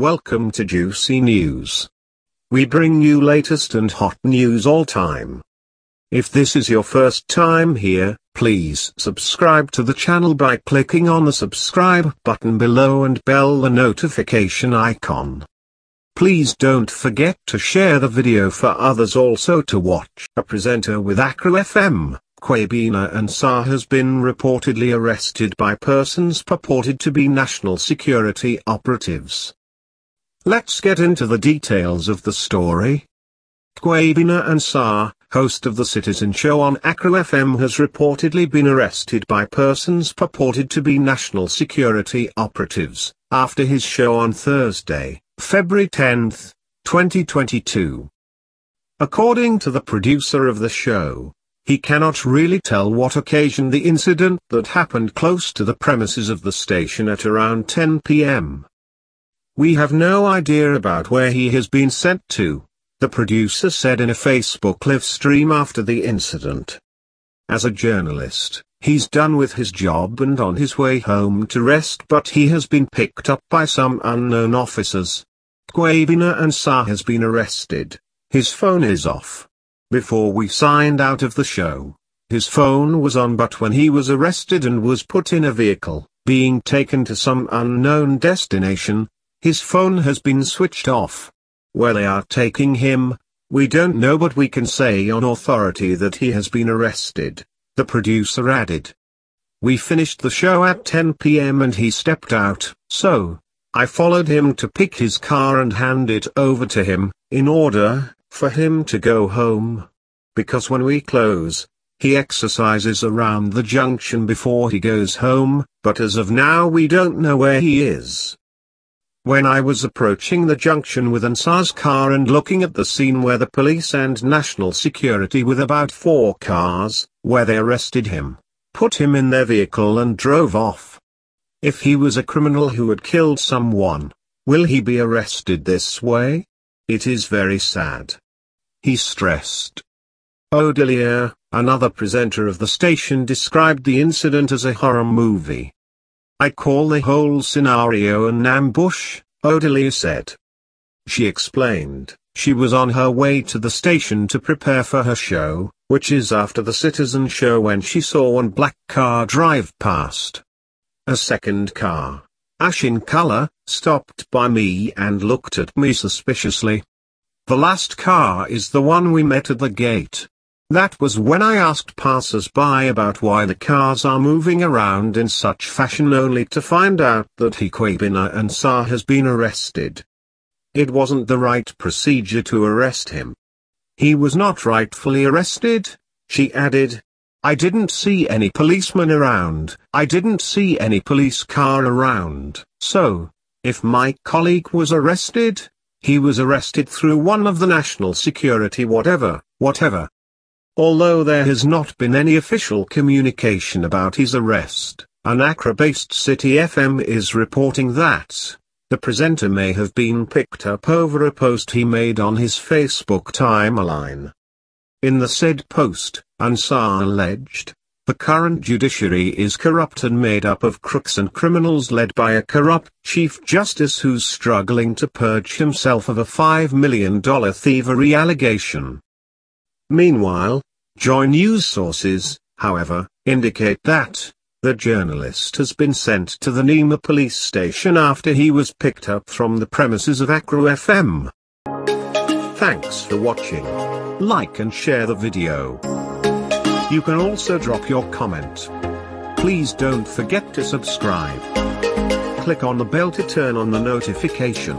Welcome to Juicy News. We bring you latest and hot news all time. If this is your first time here, please subscribe to the channel by clicking on the subscribe button below and bell the notification icon. Please don't forget to share the video for others also to watch. A presenter with Accra FM, Kwabena Ansah has been reportedly arrested by persons purported to be national security operatives. Let's get into the details of the story. Kwabena Ansah, host of the Citizen Show on Accra FM has reportedly been arrested by persons purported to be national security operatives, after his show on Thursday, February 10, 2022. According to the producer of the show, he cannot really tell what occasioned the incident that happened close to the premises of the station at around 10 p.m. We have no idea about where he has been sent to, the producer said in a Facebook live stream after the incident. As a journalist, he's done with his job and on his way home to rest but he has been picked up by some unknown officers. Kwabena Ansah has been arrested. His phone is off. Before we signed out of the show, his phone was on but when he was arrested and was put in a vehicle, being taken to some unknown destination, his phone has been switched off. Where they are taking him, we don't know but we can say on authority that he has been arrested, the producer added. We finished the show at 10 p.m. and he stepped out, so, I followed him to pick his car and hand it over to him, in order, for him to go home. Because when we close, he exercises around the junction before he goes home, but as of now we don't know where he is. When I was approaching the junction with Ansah's car and looking at the scene where the police and national security with about four cars, where they arrested him, put him in their vehicle and drove off. If he was a criminal who had killed someone, will he be arrested this way? It is very sad. He stressed. Oh Odelia, another presenter of the station described the incident as a horror movie. I call the whole scenario an ambush, Odelia said. She explained, she was on her way to the station to prepare for her show, which is after the Citizen show when she saw one black car drive past. A second car, ash in color, stopped by me and looked at me suspiciously. The last car is the one we met at the gate. That was when I asked passers-by about why the cars are moving around in such fashion only to find out that Kwabena Ansah has been arrested. It wasn't the right procedure to arrest him. He was not rightfully arrested, she added. I didn't see any policemen around, I didn't see any police car around, so, if my colleague was arrested, he was arrested through one of the national security whatever, whatever. Although there has not been any official communication about his arrest, an Accra-based City FM is reporting that, the presenter may have been picked up over a post he made on his Facebook timeline. In the said post, Ansah alleged, the current judiciary is corrupt and made up of crooks and criminals led by a corrupt Chief Justice who's struggling to purge himself of a $5 million thievery allegation. Meanwhile, Joy News sources, however, indicate that, the journalist has been sent to the Nima police station after he was picked up from the premises of Accra FM. Thanks for watching. Like and share the video. You can also drop your comment. Please don't forget to subscribe. Click on the bell to turn on the notification.